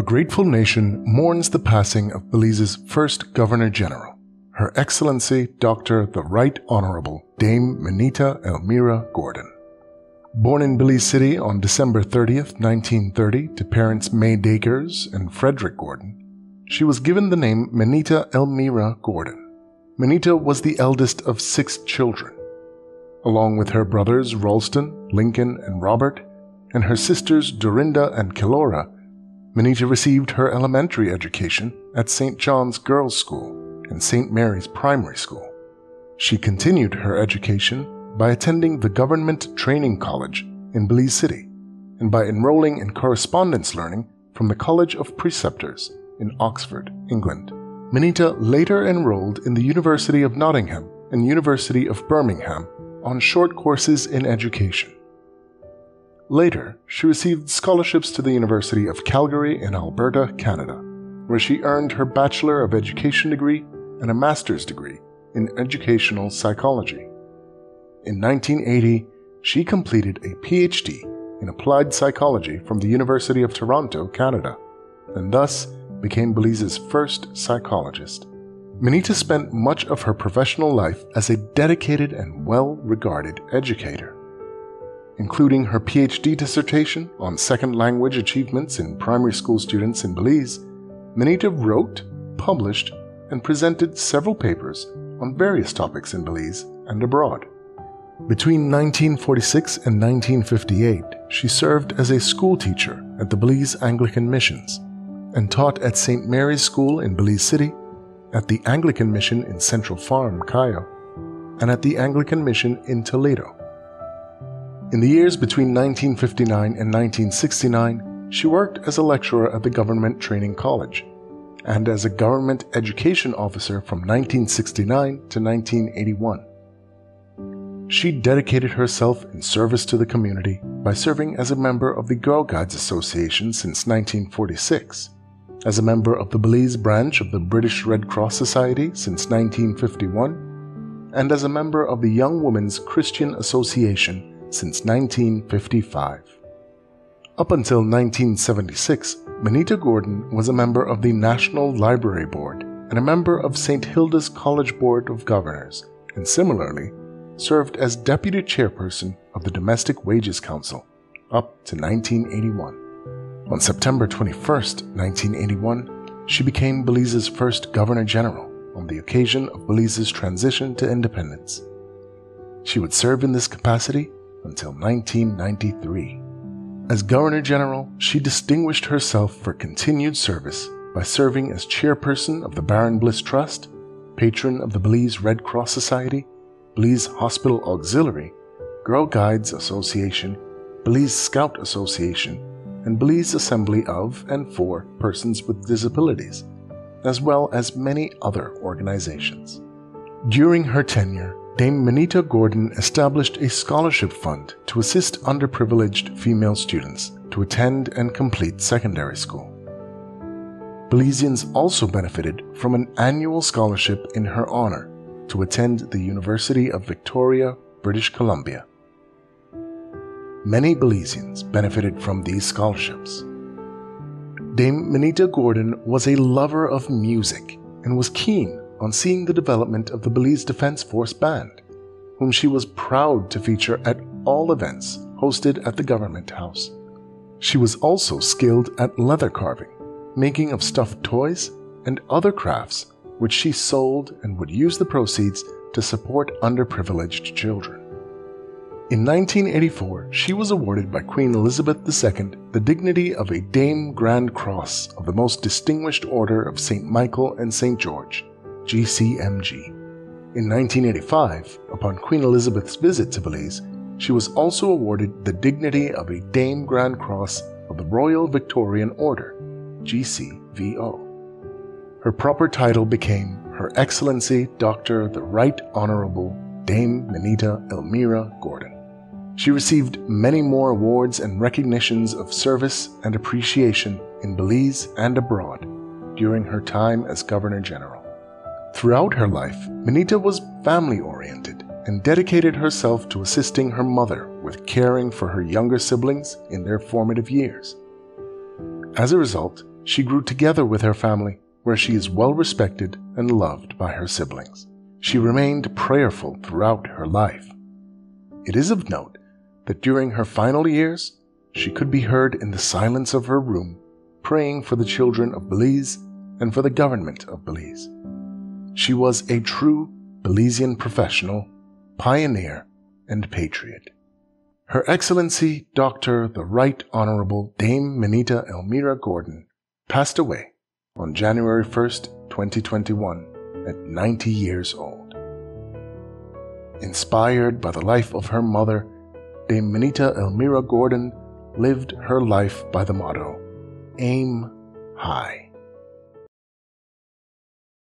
A grateful nation mourns the passing of Belize's first Governor General, Her Excellency Dr. the Right Honorable Dame Minita Elmira Gordon. Born in Belize City on December 30th, 1930, to parents May Dacres and Frederick Gordon, she was given the name Minita Elmira Gordon. Minita was the eldest of six children. Along with her brothers Ralston, Lincoln, and Robert, and her sisters Dorinda and Kilora, Minita received her elementary education at St. John's Girls' School and St. Mary's Primary School. She continued her education by attending the Government Training College in Belize City and by enrolling in correspondence learning from the College of Preceptors in Oxford, England. Minita later enrolled in the University of Nottingham and University of Birmingham on short courses in education. Later, she received scholarships to the University of Calgary in Alberta, Canada, where she earned her Bachelor of Education degree and a Master's degree in Educational Psychology. In 1980, she completed a PhD in Applied Psychology from the University of Toronto, Canada, and thus became Belize's first psychologist. Minita spent much of her professional life as a dedicated and well regarded educator including her PhD dissertation on second language achievements in primary school students in Belize, Minita wrote, published, and presented several papers on various topics in Belize and abroad. Between 1946 and 1958, she served as a school teacher at the Belize Anglican Missions and taught at St. Mary's School in Belize City, at the Anglican Mission in Central Farm, Cayo, and at the Anglican Mission in Toledo. In the years between 1959 and 1969, she worked as a lecturer at the Government Training College and as a government education officer from 1969 to 1981. She dedicated herself in service to the community by serving as a member of the Girl Guides Association since 1946, as a member of the Belize branch of the British Red Cross Society since 1951, and as a member of the Young Women's Christian Association since 1955. Up until 1976, Minita Gordon was a member of the National Library Board and a member of St. Hilda's College Board of Governors, and similarly served as deputy chairperson of the Domestic Wages Council up to 1981. On September 21, 1981, she became Belize's first Governor General on the occasion of Belize's transition to independence. She would serve in this capacity until 1993. As Governor General, she distinguished herself for continued service by serving as chairperson of the Baron Bliss Trust, patron of the Belize Red Cross Society, Belize Hospital Auxiliary, Girl Guides Association, Belize Scout Association, and Belize Assembly of and for Persons with Disabilities, as well as many other organizations. During her tenure, Dame Minita Gordon established a scholarship fund to assist underprivileged female students to attend and complete secondary school. Belizeans also benefited from an annual scholarship in her honor to attend the University of Victoria, British Columbia. Many Belizeans benefited from these scholarships. Dame Minita Gordon was a lover of music and was keen on seeing the development of the Belize Defense Force Band, whom she was proud to feature at all events hosted at the Government House. She was also skilled at leather carving, making of stuffed toys, and other crafts which she sold and would use the proceeds to support underprivileged children. In 1984, she was awarded by Queen Elizabeth II the dignity of a Dame Grand Cross of the Most Distinguished Order of St. Michael and St. George, GCMG. In 1985, upon Queen Elizabeth's visit to Belize, she was also awarded the dignity of a Dame Grand Cross of the Royal Victorian Order, GCVO. Her proper title became Her Excellency Dr. the Right Honorable Dame Minita Elmira Gordon. She received many more awards and recognitions of service and appreciation in Belize and abroad during her time as Governor General. Throughout her life, Minita was family oriented and dedicated herself to assisting her mother with caring for her younger siblings in their formative years. As a result, She grew together with her family, where she is well respected and loved by her siblings. She remained prayerful throughout her life. It is of note that during her final years, she could be heard in the silence of her room praying for the children of Belize and for the government of Belize. She was a true Belizean professional, pioneer, and patriot. Her Excellency Dr. the Right Honorable Dame Minita Elmira Gordon passed away on January 1st, 2021, at 90 years old. Inspired by the life of her mother, Dame Minita Elmira Gordon lived her life by the motto Aim High.